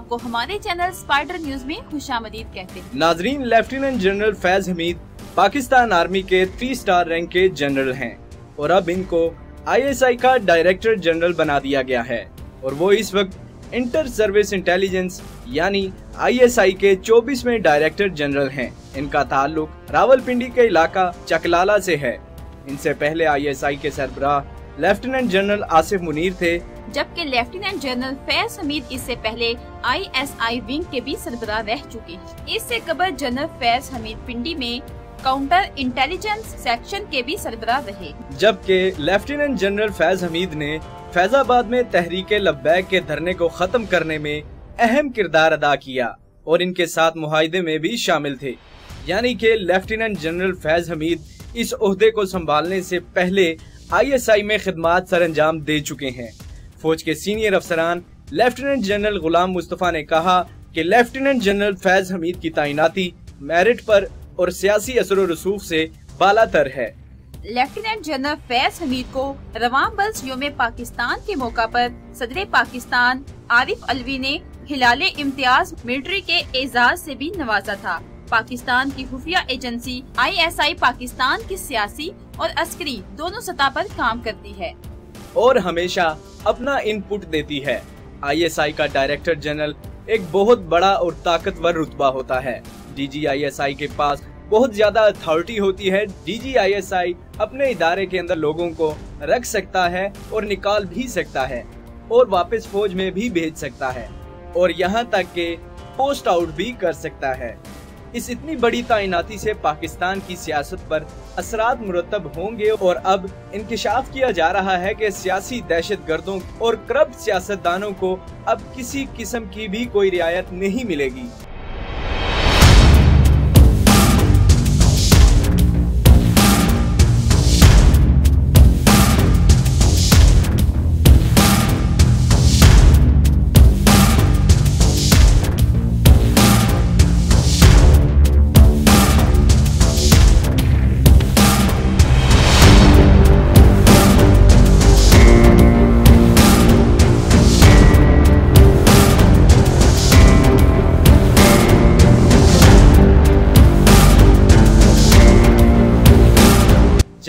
آپ کو ہمارے چینل سپائڈر نیوز میں خوش آمدید کہتے ہیں۔ ناظرین، lieutenant general Faiz Hameed, Pakistan army کے تھری سٹار رینک کے جنرل ہیں اور اب ان کو آئی ایس آئی کا ڈائریکٹر جنرل بنا دیا گیا ہے اور وہ اس وقت انٹر سروس انٹیلیجنس یعنی آئی ایس آئی کے چوبیس میں ڈائریکٹر جنرل ہیں۔ ان کا تعلق راول پنڈی کے علاقہ چکلالا سے ہے۔ ان سے پہلے آئی ایس آئی کے سربراہ لیفٹیننٹ جنرل آصف منیر تھے۔ جبکہ لیفٹیننٹ جنرل فیض حمید اس سے پہلے آئی ایس آئی ونگ کے بھی سربراہ رہ چکے ہیں۔ اس سے قبل جنرل فیض حمید پنڈی میں کاؤنٹر انٹیلیجنس سیکشن کے بھی سربراہ رہے۔ جبکہ لیفٹیننٹ جنرل فیض حمید نے فیض آباد میں تحریک لبیک کے دھرنے کو ختم کرنے میں اہم کردار ادا کیا اور ان کے ساتھ معاہدے میں بھی شامل تھے۔ یعنی کہ لیفٹیننٹ جنرل فیض حمید اس عہدے کو سنبھالنے سے پہلے آئی ایس آئی میں خدمات سر انجام دے چکے ہیں۔ فوج کے سینئر افسران، لیفٹیننٹ جنرل غلام مصطفیٰ نے کہا کہ لیفٹیننٹ جنرل فیض حمید کی تعیناتی میرٹ پر اور سیاسی اثر و رسوخ سے بالا تر ہے۔ لیفٹیننٹ جنرل فیض حمید کو روان بلس یوم پاکستان کے موقع پر صدر پاکستان عارف الوی نے ہلال امتیاز ملٹری کے اعزاز سے بھی نوازا تھا۔ پاکستان کی خفیہ agency I S I Pakistan کی سیاسی اور عسکری دونوں سطح پر کام کرتی ہے۔ اور ہمیشہ اپنا ان پٹ دیتی ہے۔ آئی ایس آئی کا ڈائریکٹر جنرل ایک بہت بڑا اور طاقتور رتبہ ہوتا ہے۔ ڈی جی آئی ایس آئی کے پاس بہت زیادہ اتھارٹی ہوتی ہے۔ ڈی جی آئی ایس آئی اپنے ادارے کے اندر لوگوں کو رکھ سکتا ہے اور نکال بھی سکتا ہے اور واپس فوج میں بھی بھیج سکتا ہے اور یہاں تک کہ پوسٹ آؤٹ بھی کر سکتا ہے۔ اس اتنی بڑی تعیناتی سے پاکستان کی سیاست پر اثرات مرتب ہوں گے اور اب انکشاف کیا جا رہا ہے کہ سیاسی دہشت گردوں اور کرپٹ سیاست دانوں کو اب کسی قسم کی بھی کوئی رعایت نہیں ملے گی۔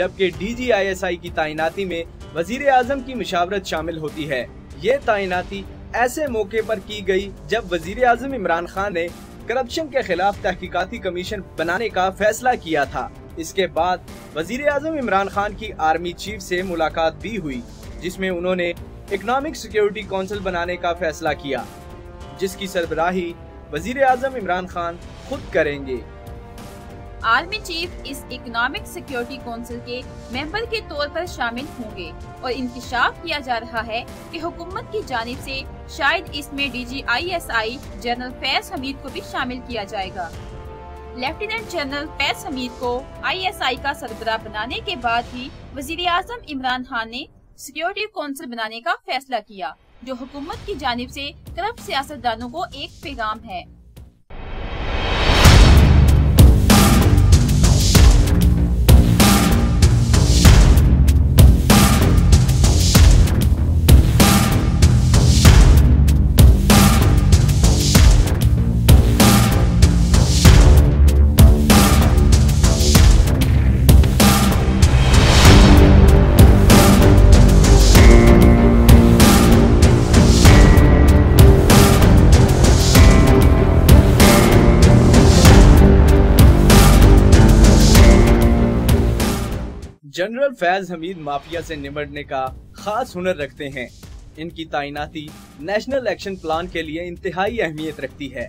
جبکہ ڈی جی آئی ایس آئی کی تعیناتی میں وزیر اعظم کی مشاورت شامل ہوتی ہے۔ یہ تعیناتی ایسے موقع پر کی گئی جب وزیر اعظم عمران خان نے کرپشن کے خلاف تحقیقاتی کمیشن بنانے کا فیصلہ کیا تھا۔ اس کے بعد وزیر اعظم عمران خان کی آرمی چیف سے ملاقات بھی ہوئی، جس میں انہوں نے اکنامک سیکیورٹی کونسل بنانے کا فیصلہ کیا، جس کی سربراہی وزیر اعظم عمران خان خود کریں گے۔ آرمی چیف اس اکنامک سیکیورٹی کونسل کے ممبر کے طور پر شامل ہوں گے اور انکشاف کیا جا رہا ہے کہ حکومت کی جانب سے شاید اس میں D G I S I general Faiz Hameed کو بھی شامل کیا جائے گا۔ لیفٹیننٹ جنرل فیض حمید کو آئی ایس آئی کا سربراہ بنانے کے بعد ہی وزیر اعظم عمران خان نے سیکیورٹی کونسل بنانے کا فیصلہ کیا، جو حکومت کی جانب سے کرپٹ سیاست دانوں کو ایک پیغام ہے۔ جنرل فیض حمید مافیا سے نمٹنے کا خاص ہنر رکھتے ہیں۔ ان کی تعیناتی نیشنل ایکشن پلان کے لیے انتہائی اہمیت رکھتی ہے۔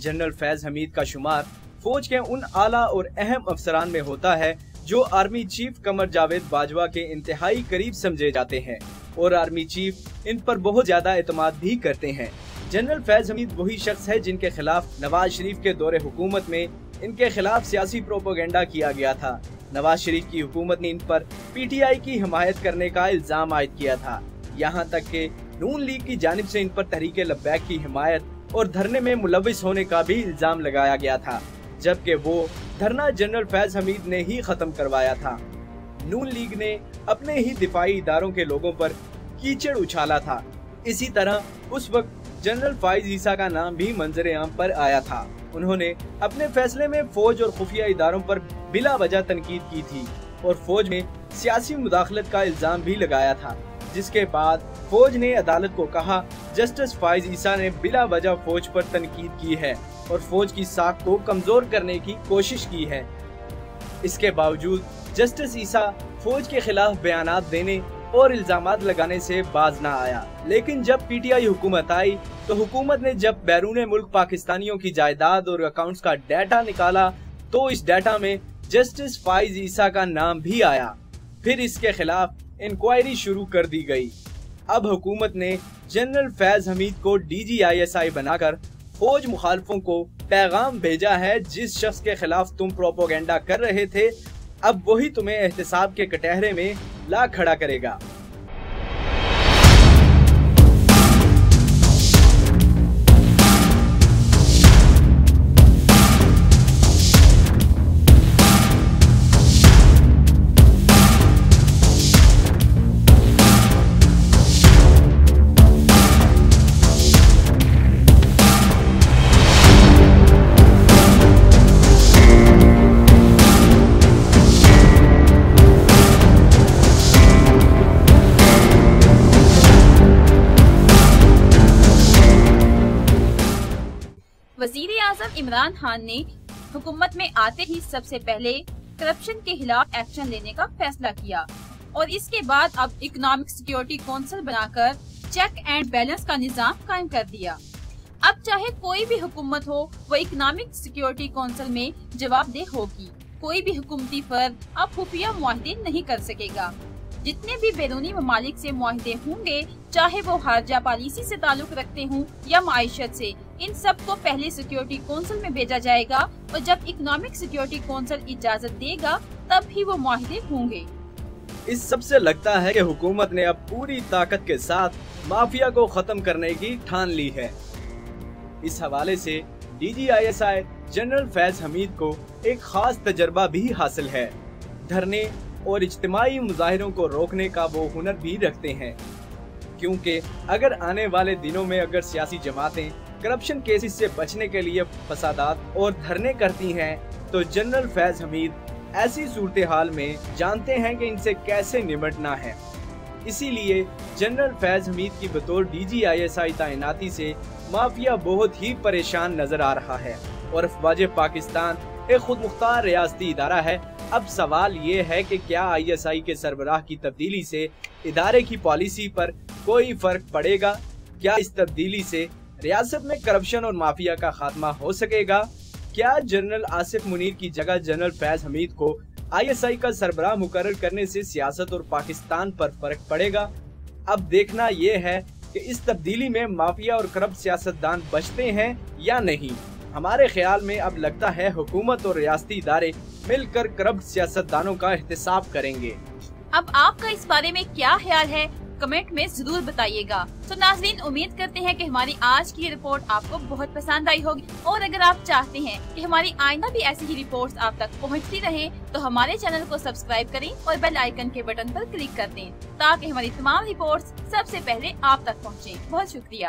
جنرل فیض حمید کا شمار فوج کے ان اعلیٰ اور اہم افسران میں ہوتا ہے جو آرمی چیف کمر جاوید باجوہ کے انتہائی قریب سمجھے جاتے ہیں اور آرمی چیف ان پر بہت زیادہ اعتماد بھی کرتے ہیں۔ جنرل فیض حمید وہی شخص ہے جن کے خلاف نواز شریف کے دور حکومت میں ان کے خلاف سیاسی پروپوگنڈا کیا گیا تھا۔ نواز شریف کی حکومت نے ان پر پی ٹی آئی کی حمایت کرنے کا الزام عائد کیا تھا۔ یہاں تک کہ نون لیگ کی جانب سے ان پر تحریک لبیک کی حمایت اور دھرنے میں ملوث ہونے کا بھی الزام لگایا گیا تھا، جبکہ وہ دھرنا جنرل فیض حمید نے ہی ختم کروایا تھا۔ نون لیگ نے اپنے ہی دفاعی اداروں کے لوگوں پر کیچڑ اچھالا تھا۔ اسی طرح اس وقت جنرل فائز عیسیٰ کا نام بھی منظر عام پر آیا تھا۔ انہوں نے اپنے فیصلے میں فوج اور خفیہ اداروں پر بلا وجہ تنقید کی تھی اور فوج میں سیاسی مداخلت کا الزام بھی لگایا تھا، جس کے بعد فوج نے عدالت کو کہا، جسٹس فائز عیسیٰ نے بلا وجہ فوج پر تنقید کی ہے اور فوج کی ساکھ کو کمزور کرنے کی کوشش کی ہے۔ اس کے باوجود جسٹس عیسیٰ فوج کے خلاف بیانات دینے اور الزامات لگانے سے باز نہ آیا۔ لیکن جب پی ٹی آئی حکومت آئی تو حکومت نے جب بیرون ملک پاکستانیوں کی جائیداد اور اکاؤنٹس کا ڈیٹا نکالا تو اس ڈیٹا میں جسٹس فائز عیسیٰ کا نام بھی آیا۔ پھر اس کے خلاف انکوائری شروع کر دی گئی۔ اب حکومت نے جنرل فیض حمید کو ڈی جی آئی ایس آئی بنا کر فوج مخالفوں کو پیغام بھیجا ہے جس شخص کے خلاف تم پروپوگینڈا کر رہے تھے، اب وہی تمہیں احتساب کے کٹہرے میں لا کھڑا کرے گا۔ عمران خان نے حکومت میں آتے ہی سب سے پہلے کرپشن کے خلاف ایکشن لینے کا فیصلہ کیا اور اس کے بعد اب اکنامک سیکیورٹی کونسل بنا کر چیک اینڈ بیلنس کا نظام قائم کر دیا۔ اب چاہے کوئی بھی حکومت ہو، وہ اکنامک سیکیورٹی کونسل میں جواب دہ ہوگی۔ کوئی بھی حکومتی فرد اب خفیہ معاہدے نہیں کر سکے گا۔ جتنے بھی بیرونی ممالک سے معاہدے ہوں گے، چاہے وہ خارجہ پالیسی سے تعلق رکھتے ہوں یا معیشت سے ان سب کو پہلے سیکیورٹی کونسل میں بھیجا جائے گا اور جب اکنامک سیکیورٹی کونسل اجازت دے گا، تب ہی وہ معاہدے ہوں گے۔ اس سب سے لگتا ہے کہ حکومت نے اب پوری طاقت کے ساتھ مافیا کو ختم کرنے کی ٹھان لی ہے۔ اس حوالے سے D G I S I general Faiz Hameed کو ایک خاص تجربہ بھی حاصل ہے۔ دھرنے اور اجتماعی مظاہروں کو روکنے کا وہ ہنر بھی رکھتے ہیں۔ کیونکہ اگر آنے والے دنوں میں اگر سیاسی جماعتیں کرپشن کیسز سے بچنے کے لیے فسادات اور دھرنے کرتی ہیں، تو جنرل فیض حمید ایسی صورتحال میں جانتے ہیں کہ ان سے کیسے نمٹنا ہے۔ اسی لیے جنرل فیض حمید کی بطور ڈی جی آئی ایس آئی تعیناتی سے مافیا بہت ہی پریشان نظر آ رہا ہے۔ اور افواج پاکستان ایک خود مختار ریاستی ادارہ ہے۔ اب سوال یہ ہے کہ کیا آئی ایس آئی کے سربراہ کی تبدیلی سے ادارے کی پالیسی پر کوئی فرق پڑے گا؟ کیا اس تبدیلی سے ریاست میں کرپشن اور مافیا کا خاتمہ ہو سکے گا۔ کیا جنرل آصف منیر کی جگہ جنرل فیض حمید کو آئی ایس آئی کا سربراہ مقرر کرنے سے سیاست اور پاکستان پر فرق پڑے گا؟ اب دیکھنا یہ ہے کہ اس تبدیلی میں مافیا اور کرپٹ سیاستدان بچتے ہیں یا نہیں۔ ہمارے خیال میں اب لگتا ہے حکومت اور ریاستی ادارے مل کر کرپٹ سیاست دانوں کا احتساب کریں گے۔ اب آپ کا اس بارے میں کیا خیال ہے؟ کمنٹ میں ضرور بتائیے گا۔ تو ناظرین، امید کرتے ہیں کہ ہماری آج کی رپورٹ آپ کو بہت پسند آئی ہوگی۔ اور اگر آپ چاہتے ہیں کہ ہماری آئندہ بھی ایسی ہی رپورٹس آپ تک پہنچتی رہے تو ہمارے چینل کو سبسکرائب کریں اور بیل آئیکن کے بٹن پر کلک کر دیں تاکہ ہماری تمام رپورٹس سب سے پہلے آپ تک پہنچیں۔ بہت شکریہ۔